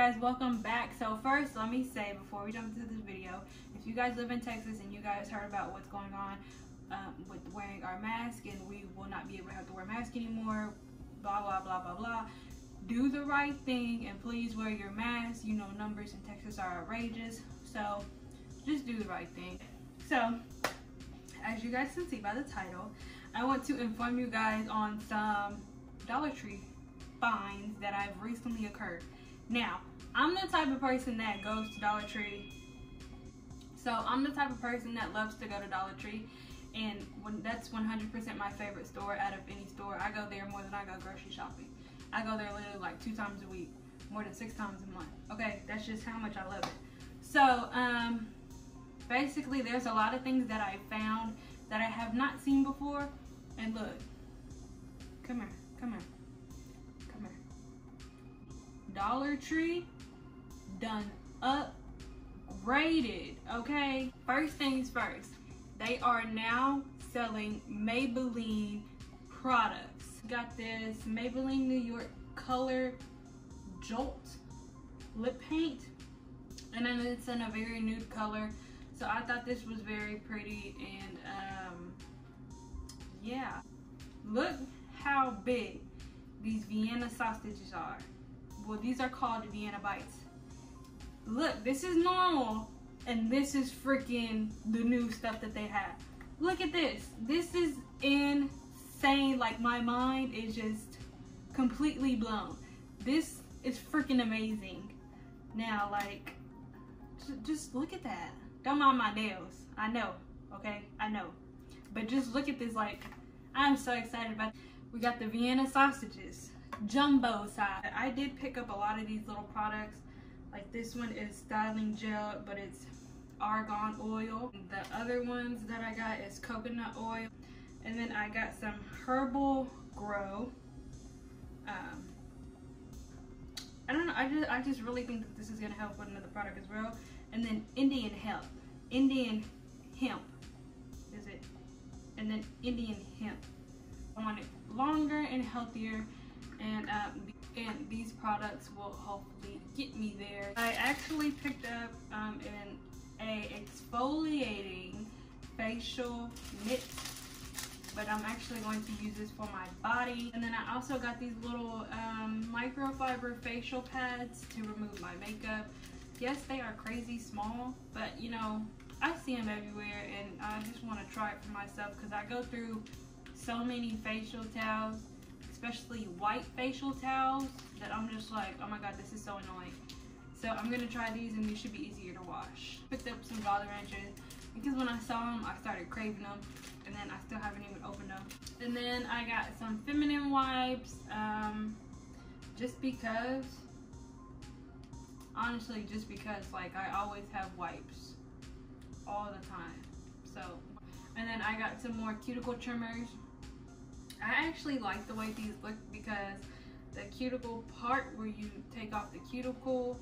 guys welcome back. So first let me say before we jump into this video if you guys live in texas and you guys heard about what's going on um, with wearing our mask and we will not be able to have to wear mask anymore blah blah blah blah blah do the right thing and please wear your mask. You know numbers in texas are outrageous. So just do the right thing. So as you guys can see by the title i want to inform you guys on some dollar tree finds that i've recently occurred. Now, I'm the type of person that goes to Dollar Tree. So I'm the type of person that loves to go to Dollar Tree. And when that's 100% my favorite store out of any store. I go there more than I go grocery shopping. I go there literally like two times a week, more than six times a month. Okay, that's just how much I love it. So, um, basically there's a lot of things that I found that I have not seen before. And look, come here, come here. Dollar Tree done upgraded, okay? First things first, they are now selling Maybelline products. Got this Maybelline New York Color Jolt lip paint. And then it's in a very nude color. So I thought this was very pretty and um, yeah. Look how big these Vienna sausages are well these are called Vienna bites. Look this is normal and this is freaking the new stuff that they have. Look at this. This is insane. Like my mind is just completely blown. This is freaking amazing. Now like just look at that. Don't mind my nails. I know okay? I know. But just look at this like i'm so excited about we got the vienna sausages jumbo size. I did pick up a lot of these little products. Like this one is styling gel, but it's argan oil. The other ones that I got is coconut oil. And then I got some herbal grow. Um, I don't know, I just, I just really think that this is gonna help with another product as well. And then Indian hemp. Indian hemp, is it? And then Indian hemp. I want it longer and healthier and um, and these products will hopefully get me there. I actually picked up um, an a exfoliating facial mitt but I'm actually going to use this for my body. And then I also got these little um, microfiber facial pads to remove my makeup. Yes, they are crazy small, but you know, I see them everywhere and I just want to try it for myself because I go through so many facial towels especially white facial towels that I'm just like, oh my god, this is so annoying. So I'm gonna try these and these should be easier to wash. Picked up some Jolly Ranchers because when I saw them, I started craving them and then I still haven't even opened them. And then I got some feminine wipes um, just because, honestly, just because like I always have wipes all the time. So, and then I got some more cuticle trimmers I actually like the way these look because the cuticle part where you take off the cuticle,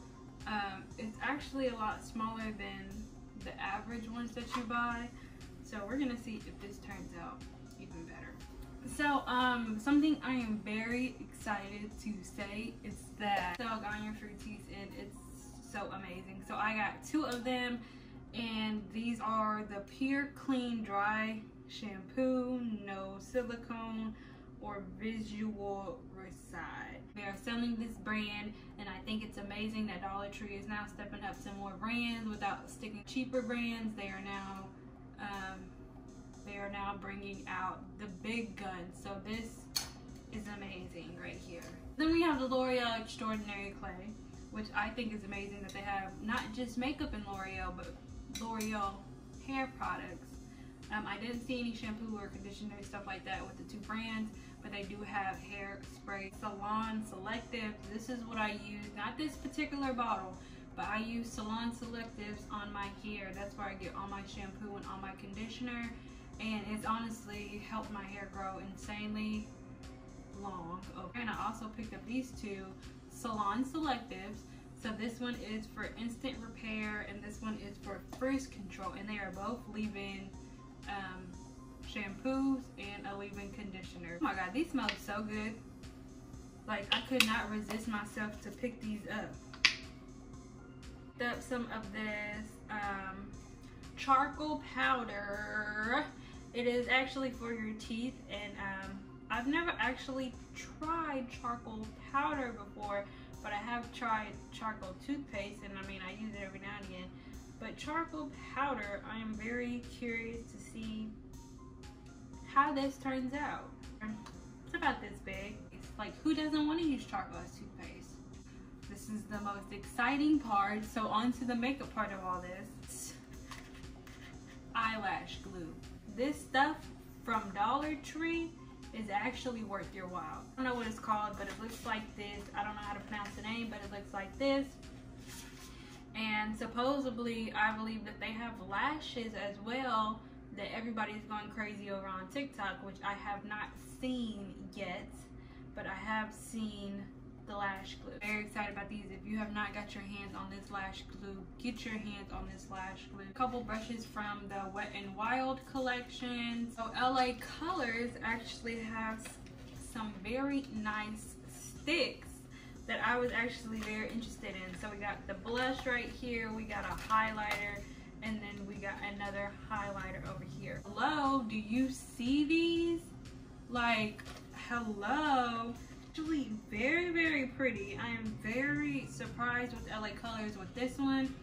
um, it's actually a lot smaller than the average ones that you buy. So we're gonna see if this turns out even better. So um, something I am very excited to say is that so fruit Fructis and it's so amazing. So I got two of them and these are the Pure Clean Dry shampoo, no silicone or visual recide. They are selling this brand and I think it's amazing that Dollar Tree is now stepping up some more brands without sticking cheaper brands. They are now um, they are now bringing out the big guns. So this is amazing right here. Then we have the L'Oreal Extraordinary Clay, which I think is amazing that they have not just makeup in L'Oreal, but L'Oreal hair products um, I didn't see any shampoo or conditioner, stuff like that with the two brands, but they do have hair spray. Salon Selective, this is what I use, not this particular bottle, but I use Salon Selectives on my hair. That's where I get all my shampoo and all my conditioner, and it's honestly helped my hair grow insanely long. Okay, and I also picked up these two Salon Selectives. So this one is for instant repair and this one is for frizz control and they are both leave-in um, shampoos and a leave-in conditioner. Oh my god, these smell so good. Like, I could not resist myself to pick these up. picked up some of this um, charcoal powder. It is actually for your teeth and um, I've never actually tried charcoal powder before, but I have tried charcoal toothpaste and I mean I use it every now and again. But charcoal powder, I am very curious to see how this turns out. It's about this big. It's like who doesn't want to use charcoal as toothpaste? This is the most exciting part. So on to the makeup part of all this. Eyelash glue. This stuff from Dollar Tree is actually worth your while. I don't know what it's called, but it looks like this. I don't know how to pronounce the name, but it looks like this. And supposedly, I believe that they have lashes as well that everybody's going crazy over on TikTok, which I have not seen yet, but I have seen the lash glue. Very excited about these. If you have not got your hands on this lash glue, get your hands on this lash glue. A couple brushes from the Wet n Wild collection. So LA Colors actually has some very nice I was actually very interested in. So we got the blush right here, we got a highlighter, and then we got another highlighter over here. Hello, do you see these? Like, hello actually very, very pretty. I am very surprised with LA Colors with this one.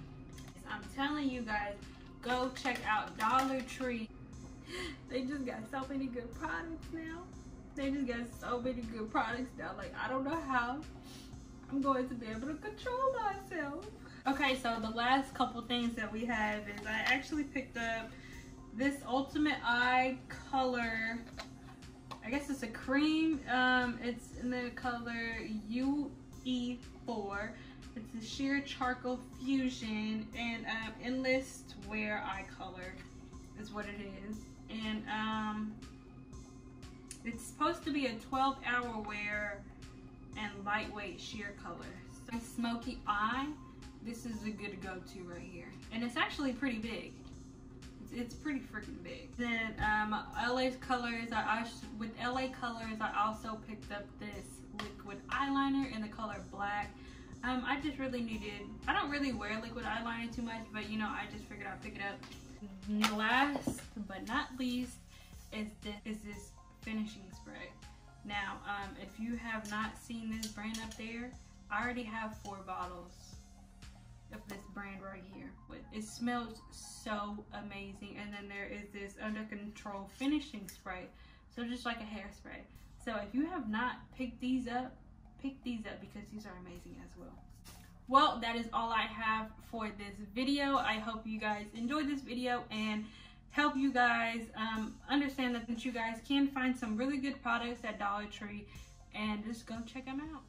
I'm telling you guys, go check out Dollar Tree. They just got so many good products now. They just got so many good products now. Like, I don't know how I'm going to be able to control myself. Okay, so the last couple things that we have is I actually picked up this Ultimate Eye Color I guess it's a cream. Um, it's in the color UE4. It's a sheer charcoal fusion and um, enlist wear eye color is what it is. And um, it's supposed to be a 12 hour wear and lightweight sheer color. So smoky eye, this is a good go-to right here. And it's actually pretty big it's pretty freaking big. Then um, LA Colors, I, with LA Colors, I also picked up this liquid eyeliner in the color black. Um, I just really needed, I don't really wear liquid eyeliner too much, but you know, I just figured I'd pick it up. Last but not least is this, is this finishing spray. Now, um, if you have not seen this brand up there, I already have four bottles of this brand right here. But it smells so amazing. And then there is this under control finishing spray. So just like a hairspray. So if you have not picked these up, pick these up because these are amazing as well. Well, that is all I have for this video. I hope you guys enjoyed this video and help you guys um, understand that, that you guys can find some really good products at Dollar Tree and just go check them out.